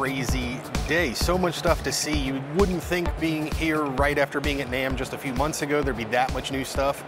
crazy day. So much stuff to see. You wouldn't think being here right after being at NAMM just a few months ago, there'd be that much new stuff.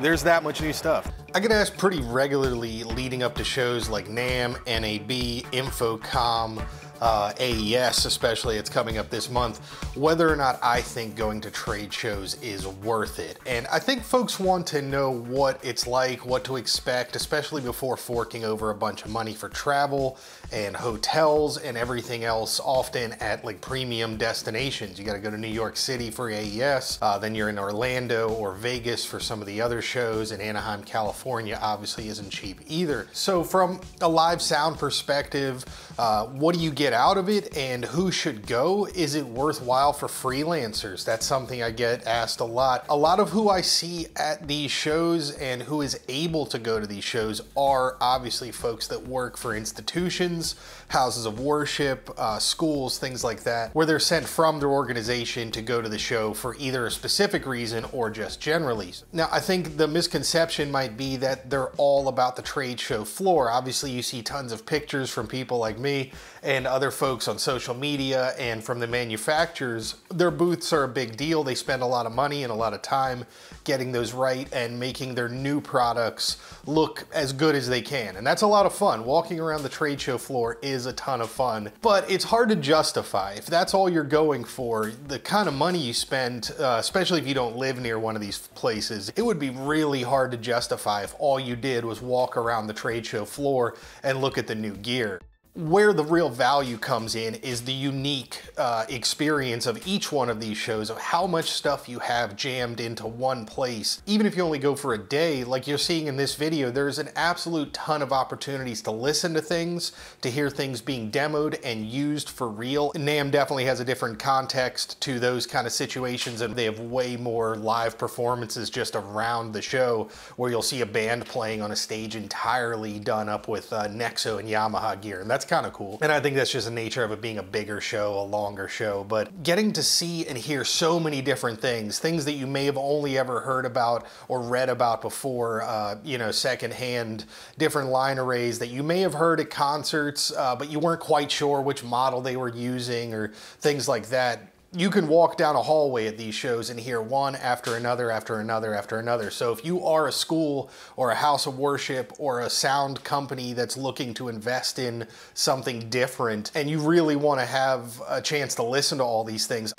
There's that much new stuff. I get asked pretty regularly leading up to shows like NAMM, NAB, InfoComm, uh, AES, especially, it's coming up this month, whether or not I think going to trade shows is worth it. And I think folks want to know what it's like, what to expect, especially before forking over a bunch of money for travel and hotels and everything else, often at like premium destinations. You got to go to New York City for AES, uh, then you're in Orlando or Vegas for some of the other shows, in Anaheim, California obviously isn't cheap either. So, from a live sound perspective, uh, what do you get out of it and who should go? Is it worthwhile for freelancers? That's something I get asked a lot. A lot of who I see at these shows and who is able to go to these shows are obviously folks that work for institutions, houses of worship, uh, schools, things like that, where they're sent from their organization to go to the show for either a specific reason or just generally. Now, I think the misconception might be that they're all about the trade show floor. Obviously, you see tons of pictures from people like me and other folks on social media and from the manufacturers, their booths are a big deal. They spend a lot of money and a lot of time getting those right and making their new products look as good as they can. And that's a lot of fun. Walking around the trade show floor is a ton of fun, but it's hard to justify. If that's all you're going for, the kind of money you spend, uh, especially if you don't live near one of these places, it would be really hard to justify if all you did was walk around the trade show floor and look at the new gear where the real value comes in is the unique uh, experience of each one of these shows of how much stuff you have jammed into one place. Even if you only go for a day, like you're seeing in this video, there's an absolute ton of opportunities to listen to things, to hear things being demoed and used for real. NAMM definitely has a different context to those kind of situations and they have way more live performances just around the show where you'll see a band playing on a stage entirely done up with uh, Nexo and Yamaha gear. And that's kind of cool. And I think that's just the nature of it being a bigger show, a longer show. But getting to see and hear so many different things, things that you may have only ever heard about or read about before, uh, you know, secondhand, different line arrays that you may have heard at concerts, uh, but you weren't quite sure which model they were using or things like that you can walk down a hallway at these shows and hear one after another, after another, after another. So if you are a school or a house of worship or a sound company that's looking to invest in something different and you really want to have a chance to listen to all these things,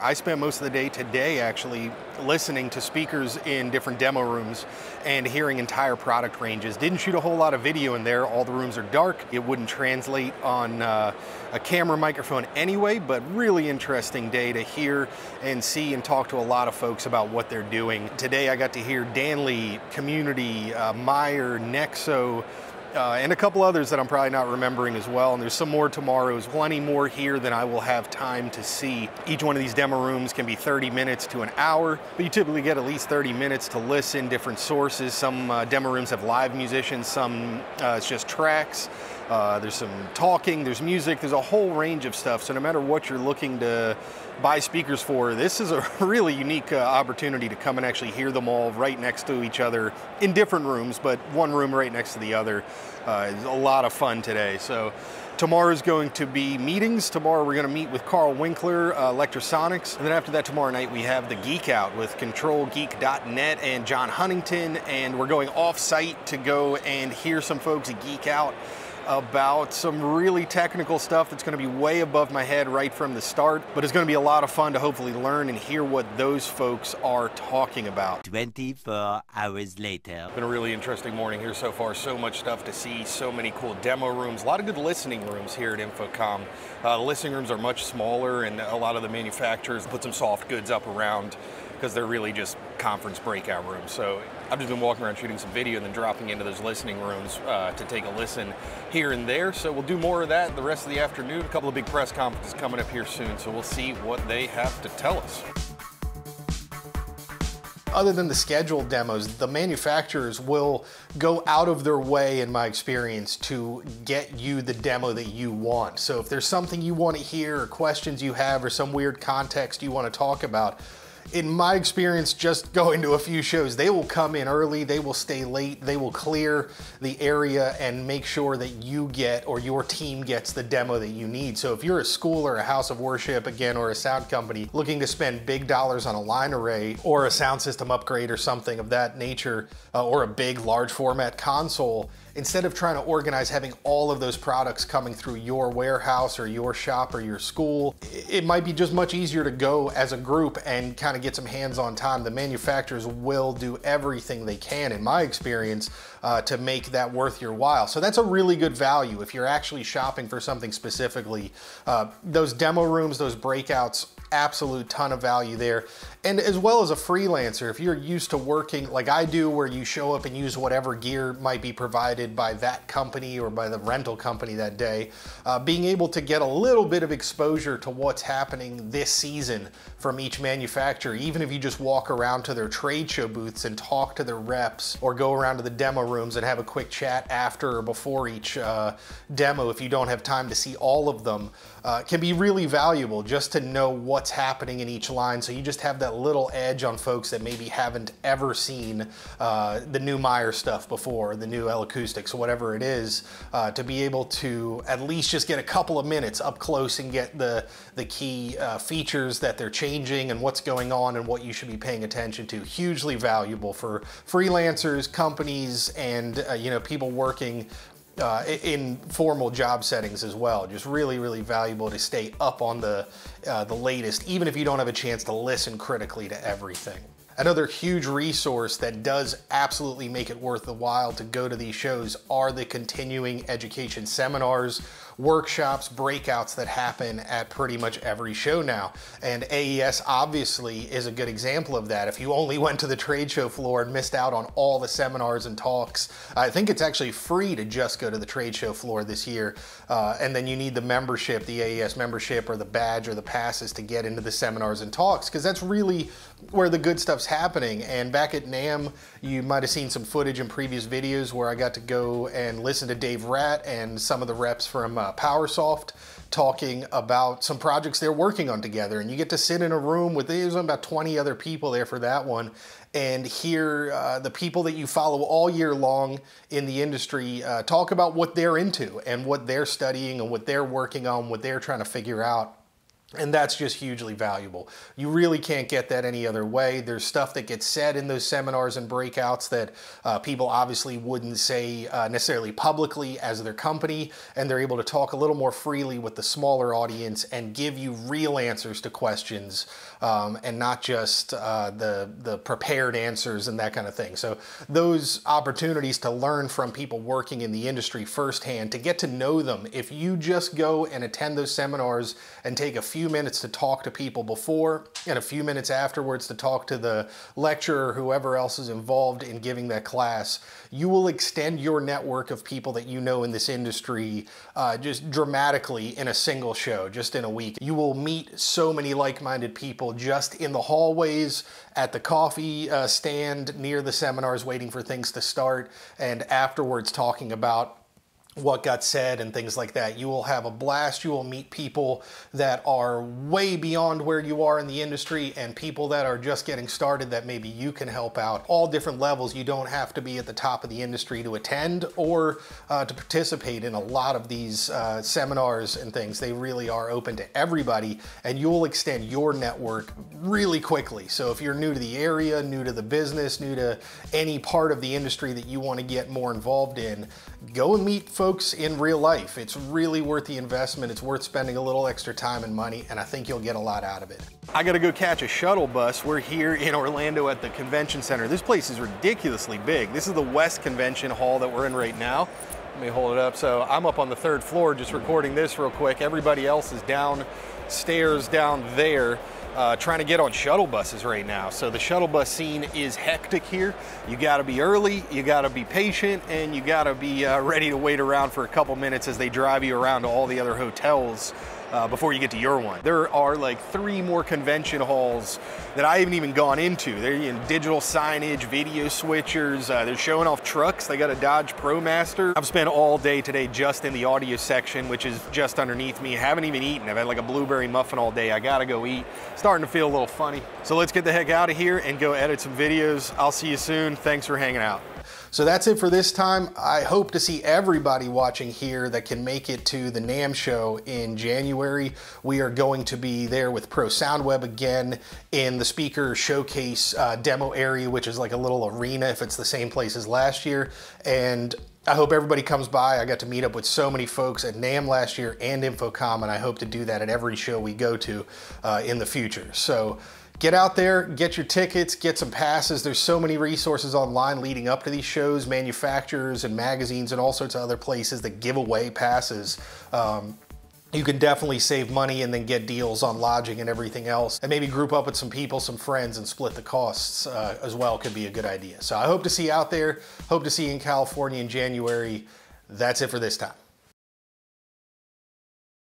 I spent most of the day today actually listening to speakers in different demo rooms and hearing entire product ranges. Didn't shoot a whole lot of video in there. All the rooms are dark. It wouldn't translate on uh, a camera microphone anyway, but really interesting day to hear and see and talk to a lot of folks about what they're doing. Today I got to hear Danley, Community, uh, Meyer, Nexo, uh, and a couple others that I'm probably not remembering as well. And there's some more tomorrow. There's plenty more here than I will have time to see. Each one of these demo rooms can be 30 minutes to an hour, but you typically get at least 30 minutes to listen, different sources. Some uh, demo rooms have live musicians, some uh, it's just tracks. Uh, there's some talking, there's music, there's a whole range of stuff. So no matter what you're looking to buy speakers for, this is a really unique uh, opportunity to come and actually hear them all right next to each other in different rooms, but one room right next to the other. Uh, a lot of fun today. So tomorrow is going to be meetings. Tomorrow we're going to meet with Karl Winkler, uh, Lectrosonics. And then after that, tomorrow night, we have the Geek Out with ControlGeek.net and John Huntington. And we're going off site to go and hear some folks geek out about some really technical stuff that's going to be way above my head right from the start, but it's going to be a lot of fun to hopefully learn and hear what those folks are talking about. 24 hours later. It's been a really interesting morning here so far. So much stuff to see, so many cool demo rooms, a lot of good listening rooms here at InfoComm. Uh, the listening rooms are much smaller, and a lot of the manufacturers put some soft goods up around because they're really just conference breakout rooms. So I've just been walking around shooting some video and then dropping into those listening rooms uh, to take a listen here and there. So we'll do more of that the rest of the afternoon. A couple of big press conferences coming up here soon, so we'll see what they have to tell us. Other than the scheduled demos, the manufacturers will go out of their way, in my experience, to get you the demo that you want. So if there's something you want to hear or questions you have or some weird context you want to talk about, in my experience, just going to a few shows, they will come in early, they will stay late, they will clear the area and make sure that you get or your team gets the demo that you need. So if you're a school or a house of worship, again, or a sound company looking to spend big dollars on a line array or a sound system upgrade or something of that nature, uh, or a big large format console, instead of trying to organize having all of those products coming through your warehouse or your shop or your school, it might be just much easier to go as a group and kind of get some hands-on time. The manufacturers will do everything they can, in my experience, uh, to make that worth your while. So that's a really good value if you're actually shopping for something specifically. Uh, those demo rooms, those breakouts absolute ton of value there. And as well as a freelancer, if you're used to working like I do, where you show up and use whatever gear might be provided by that company or by the rental company that day, uh, being able to get a little bit of exposure to what's happening this season from each manufacturer, even if you just walk around to their trade show booths and talk to their reps or go around to the demo rooms and have a quick chat after or before each uh, demo if you don't have time to see all of them, uh, can be really valuable just to know what's happening in each line. So you just have that little edge on folks that maybe haven't ever seen uh, the new Meyer stuff before, the new L Acoustics, whatever it is, uh, to be able to at least just get a couple of minutes up close and get the, the key uh, features that they're changing and what's going on and what you should be paying attention to. Hugely valuable for freelancers, companies, and uh, you know people working uh, in formal job settings as well. Just really, really valuable to stay up on the, uh, the latest, even if you don't have a chance to listen critically to everything. Another huge resource that does absolutely make it worth the while to go to these shows are the continuing education seminars workshops, breakouts that happen at pretty much every show now. And AES obviously is a good example of that. If you only went to the trade show floor and missed out on all the seminars and talks, I think it's actually free to just go to the trade show floor this year. Uh, and then you need the membership, the AES membership or the badge or the passes to get into the seminars and talks because that's really where the good stuff's happening. And back at NAMM, you might have seen some footage in previous videos where I got to go and listen to Dave Rat and some of the reps from uh, uh, PowerSoft talking about some projects they're working on together. And you get to sit in a room with, there's about 20 other people there for that one and hear uh, the people that you follow all year long in the industry uh, talk about what they're into and what they're studying and what they're working on, what they're trying to figure out. And that's just hugely valuable. You really can't get that any other way. There's stuff that gets said in those seminars and breakouts that uh, people obviously wouldn't say uh, necessarily publicly as their company, and they're able to talk a little more freely with the smaller audience and give you real answers to questions um, and not just uh, the, the prepared answers and that kind of thing. So those opportunities to learn from people working in the industry firsthand, to get to know them, if you just go and attend those seminars and take a few few minutes to talk to people before and a few minutes afterwards to talk to the lecturer or whoever else is involved in giving that class, you will extend your network of people that you know in this industry uh, just dramatically in a single show, just in a week. You will meet so many like-minded people just in the hallways, at the coffee uh, stand near the seminars waiting for things to start, and afterwards talking about what got said and things like that. You will have a blast. You will meet people that are way beyond where you are in the industry and people that are just getting started that maybe you can help out. All different levels. You don't have to be at the top of the industry to attend or uh, to participate in a lot of these uh, seminars and things. They really are open to everybody and you'll extend your network really quickly. So if you're new to the area, new to the business, new to any part of the industry that you want to get more involved in, go and meet folks in real life. It's really worth the investment. It's worth spending a little extra time and money, and I think you'll get a lot out of it. I gotta go catch a shuttle bus. We're here in Orlando at the convention center. This place is ridiculously big. This is the West Convention Hall that we're in right now. Let me hold it up. So I'm up on the third floor just recording this real quick. Everybody else is downstairs down there uh, trying to get on shuttle buses right now. So the shuttle bus scene is hectic here. You got to be early, you got to be patient, and you got to be uh, ready to wait around for a couple minutes as they drive you around to all the other hotels uh, before you get to your one. There are like three more convention halls that I haven't even gone into. They're in digital signage, video switchers. Uh, they're showing off trucks. They got a Dodge ProMaster. I've spent all day today just in the audio section, which is just underneath me. I Haven't even eaten. I've had like a blueberry muffin all day. I gotta go eat. Starting to feel a little funny. So let's get the heck out of here and go edit some videos. I'll see you soon. Thanks for hanging out. So that's it for this time. I hope to see everybody watching here that can make it to the NAMM show in January. We are going to be there with Pro SoundWeb again in the speaker showcase uh, demo area, which is like a little arena if it's the same place as last year. And I hope everybody comes by. I got to meet up with so many folks at NAMM last year and InfoComm, and I hope to do that at every show we go to uh, in the future. So get out there, get your tickets, get some passes. There's so many resources online leading up to these shows, manufacturers and magazines and all sorts of other places that give away passes. Um, you can definitely save money and then get deals on lodging and everything else. And maybe group up with some people, some friends, and split the costs uh, as well could be a good idea. So I hope to see you out there. Hope to see you in California in January. That's it for this time.